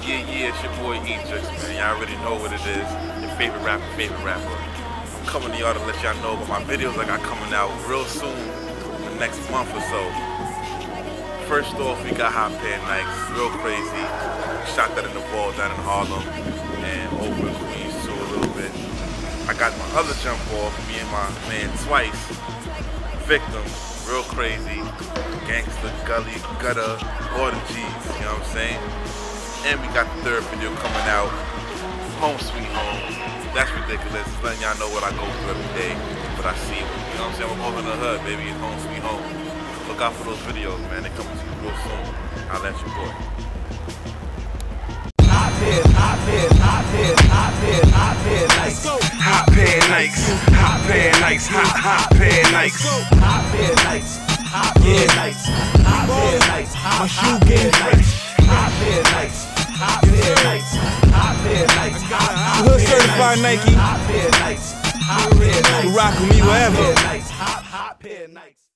Yeah, yeah, it's your boy Edris, man. Y'all already know what it is. Your favorite rapper, favorite rapper. I'm coming to y'all to let y'all know about my videos I got coming out real soon, the next month or so. First off, we got Hot Nikes, real crazy. Shot that in the ball down in Harlem and over in Queens too a little bit. I got my other jump off, me and my man Twice, Victim, real crazy, gangster, gully, gutter, all the G's, you know what I'm saying? And we got the third video coming out, Home Sweet Home. That's ridiculous. It's letting y'all know what I go through every day, but I see. You know what I'm saying? I'm over in the hood, baby. It's Home Sweet Home. Look out for those videos, man. They're coming to you real soon. I'll let you boy. Hot pair, hot pair, hot pair, hot pair, hot pair, nice. Hot pair Nikes, hot pair Nikes, hot hot pair Nikes. Hot pair, nice. Hot pair, nice. Hot pair, nice. My Hot shoe hot pair, game nice. Hot pair, nice. Hot pair, nice. Hot pair, nice. Hot hot Hood certified. Nike. Hot pair, nice. Hot pair, nice. You rock with me Hot wherever. Hot hot pair, nice.